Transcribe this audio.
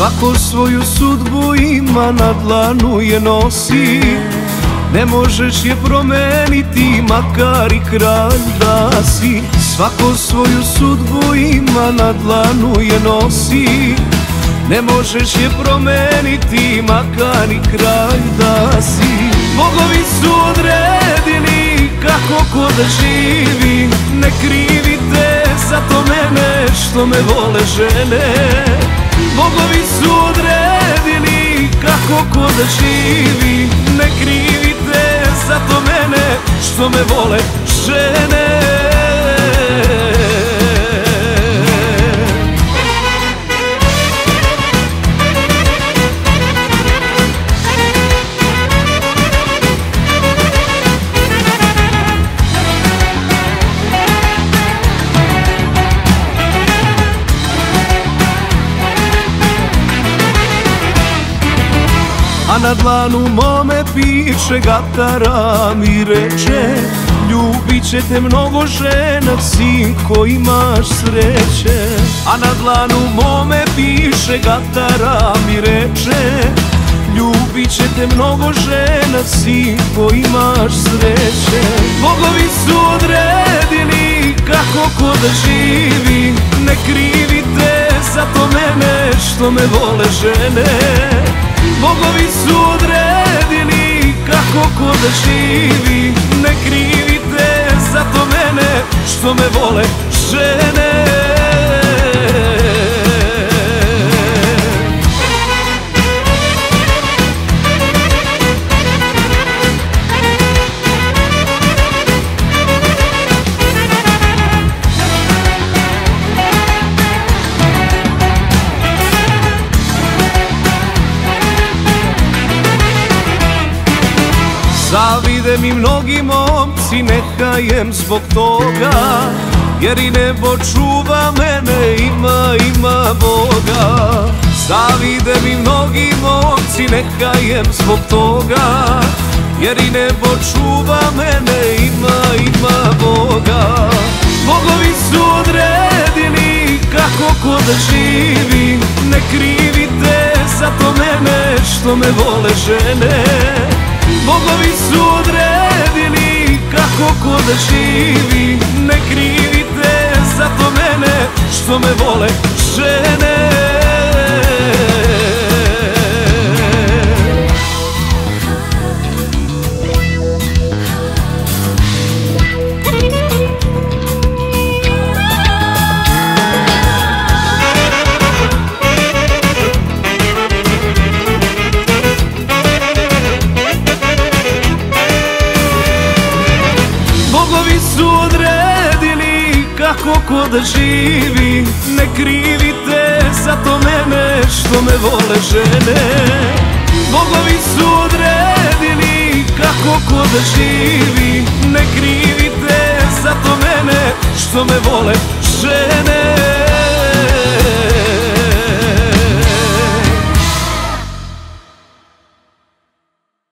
Svako svoju sudbu ima na dlanu je nosi. Ne možeš je promeniti makar i kralj da si. Svako svoju sudbu ima na dlanu je nosi. Ne možeš je promeniti makar i kralj da si. Bogovi su odredili kako ko da živi. Ne krivite zato mene što me vole žene Bogovi su odredili kako ko da živi. Ne krivite zato mene što me vole žene na dlanu mome piše gatara mi reče Ljubit će te mnogo žena, sinko imaš sreće. A na dlanu mome piše gatara mi reče Ljubit će te mnogo žena, sinko imaš sreće. Bogovi su odredili kako ko da živi Ne krivite zato mene što me vole žene Bogovi su odredili kako ko da živi. Ne krivite zato mene što me vole žene Zavide mi mnogi momci, nekajem zbog toga Jer i nebo čuva mene, ima, ima Boga. Zavide mi mnogi momci, nekajem zbog toga Jer i nebo čuva mene, ima, ima Boga. Bogovi su odredili kako ko da živi Ne krivite zato mene što me vole žene Bogovi su odredili kako ko da živi. Ne krivite zato mene što me vole žene kako ko da živi Ne krivite zato mene što me vole žene. Bogovi su odredili kako ko da živi Ne krivite zato mene što me vole žene